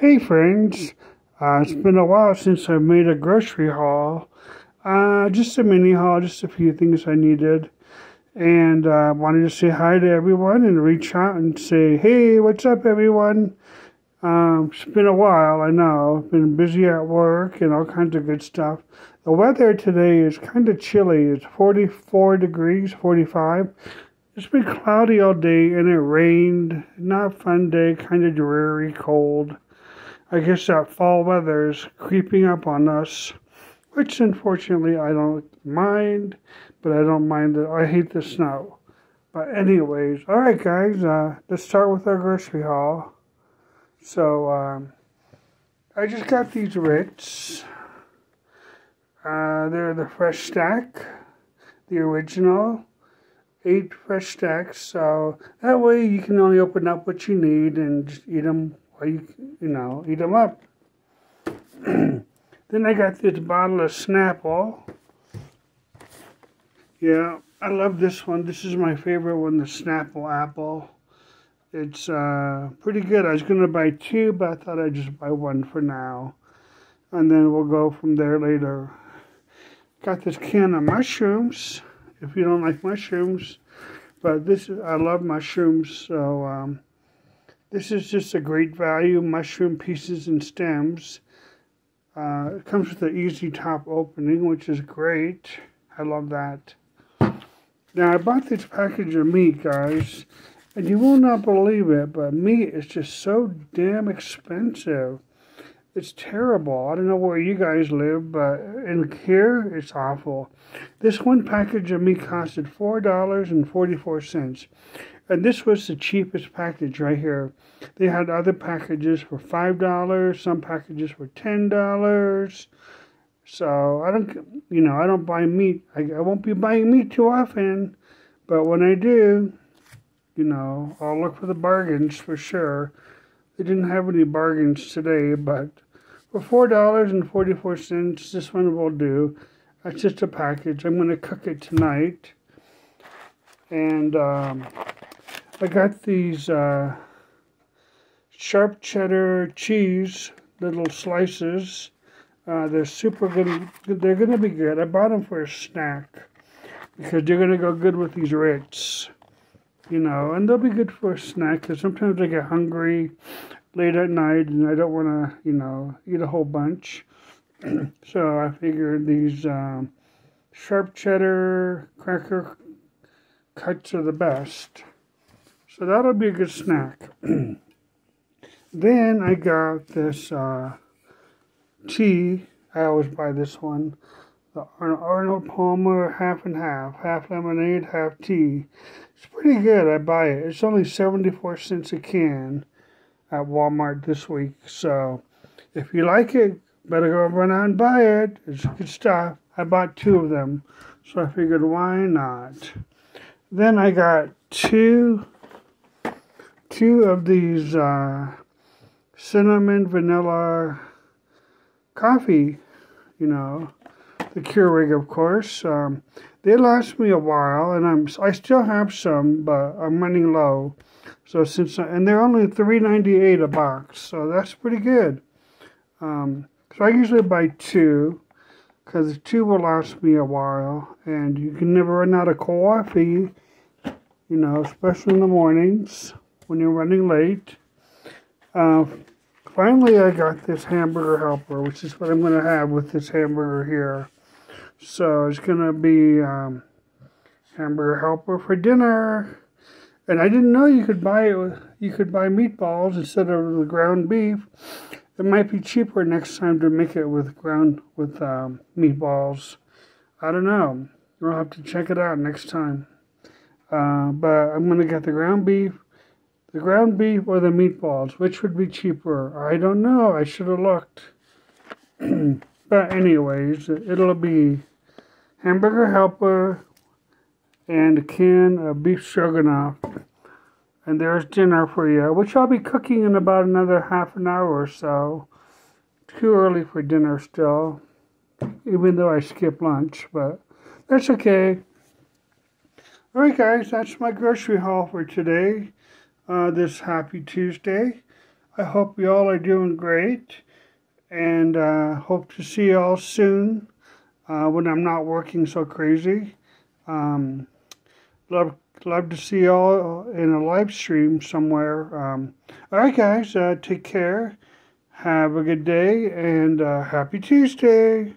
Hey friends, uh, it's been a while since I made a grocery haul. Uh, just a mini haul, just a few things I needed. And I uh, wanted to say hi to everyone and reach out and say, hey, what's up everyone? Um, it's been a while, I know. Been busy at work and all kinds of good stuff. The weather today is kind of chilly. It's 44 degrees, 45. It's been cloudy all day and it rained. Not a fun day, kind of dreary, cold. I guess that fall weather is creeping up on us, which unfortunately I don't mind, but I don't mind it. I hate the snow. But anyways, all right, guys, uh, let's start with our grocery haul. So um, I just got these Ritz. Uh, they're the fresh stack, the original eight fresh stacks. So that way you can only open up what you need and just eat them or you, you know, eat them up. then I got this bottle of Snapple. Yeah, I love this one. This is my favorite one, the Snapple apple. It's uh, pretty good. I was going to buy two, but I thought I'd just buy one for now. And then we'll go from there later. Got this can of mushrooms, if you don't like mushrooms. But this, I love mushrooms, so um, this is just a great value, mushroom pieces and stems. Uh, it comes with an easy top opening, which is great. I love that. Now, I bought this package of meat, guys, and you will not believe it, but meat is just so damn expensive. It's terrible. I don't know where you guys live, but in here, it's awful. This one package of meat costed $4.44. And this was the cheapest package right here. They had other packages for $5, some packages for $10. So I don't, you know, I don't buy meat. I, I won't be buying meat too often. But when I do, you know, I'll look for the bargains for sure. They didn't have any bargains today, but for $4.44, this one will do. That's just a package. I'm going to cook it tonight. And, um, I got these uh, sharp cheddar cheese little slices. Uh, they're super good. They're going to be good. I bought them for a snack because they're going to go good with these Ritz. You know, and they'll be good for a snack because sometimes I get hungry late at night and I don't want to, you know, eat a whole bunch. so I figured these um, sharp cheddar cracker cuts are the best. So that'll be a good snack. then I got this uh, tea. I always buy this one. The Arnold Palmer half and half. Half lemonade, half tea. It's pretty good. I buy it. It's only 74 cents a can at Walmart this week. So if you like it, better go run out and buy it. It's good stuff. I bought two of them. So I figured why not? Then I got two two of these uh, cinnamon vanilla coffee, you know, the Keurig, of course. Um, they last me a while, and I'm I still have some, but I'm running low. So since I, and they're only three ninety eight a box, so that's pretty good. Um, so I usually buy two, because two will last me a while, and you can never run out of coffee, you know, especially in the mornings when you're running late. Uh, finally, I got this hamburger helper, which is what I'm going to have with this hamburger here. So it's going to be um, hamburger helper for dinner. And I didn't know you could buy it. You could buy meatballs instead of the ground beef. It might be cheaper next time to make it with ground with um, meatballs. I don't know. We'll have to check it out next time. Uh, but I'm gonna get the ground beef the ground beef or the meatballs? Which would be cheaper? I don't know. I should have looked. but anyways, it'll be hamburger helper and a can of beef stroganoff. And there's dinner for you, which I'll be cooking in about another half an hour or so. Too early for dinner still, even though I skip lunch, but that's okay. Alright guys, that's my grocery haul for today uh, this happy Tuesday. I hope you all are doing great and uh, hope to see you all soon uh, when I'm not working so crazy. Um, love love to see you all in a live stream somewhere. Um, all right, guys, uh, take care. Have a good day and uh, happy Tuesday.